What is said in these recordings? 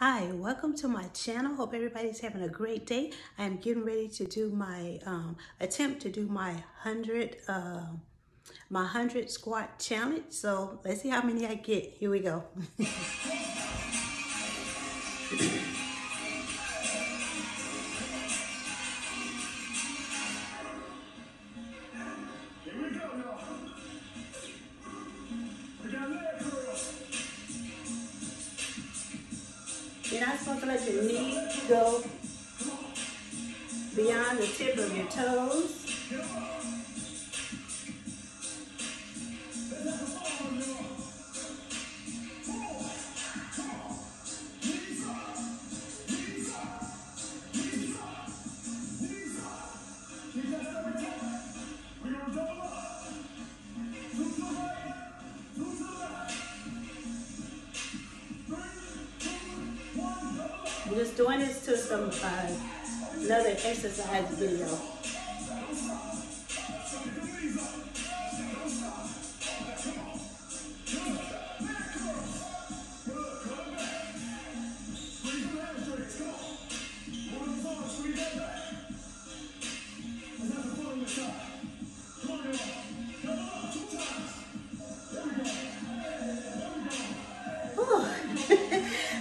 Hi, welcome to my channel. Hope everybody's having a great day. I'm getting ready to do my um, attempt to do my 100 uh, my 100 squat challenge. So let's see how many I get. Here we go. You're not supposed to let your knee go beyond the tip of your toes. Just doing this to some uh, another exercise video.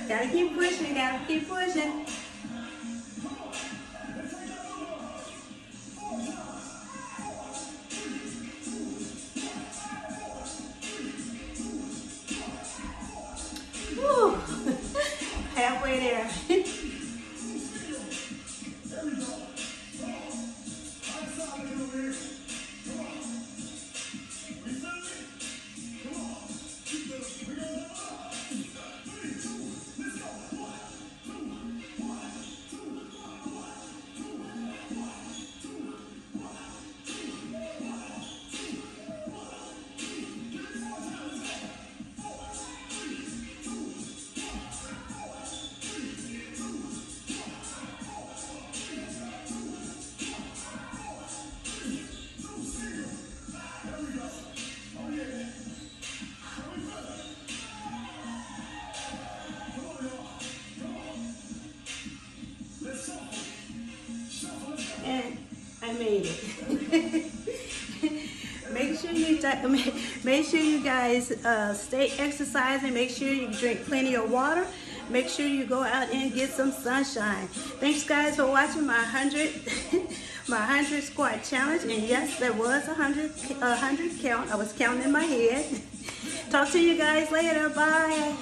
Gotta keep pushing, gotta keep pushing. Halfway there. made it. make sure you make sure you guys uh, stay exercising. Make sure you drink plenty of water. Make sure you go out and get some sunshine. Thanks guys for watching my 100 my 100 squat challenge. And yes, there was a 100 a 100 count. I was counting in my head. Talk to you guys later. Bye.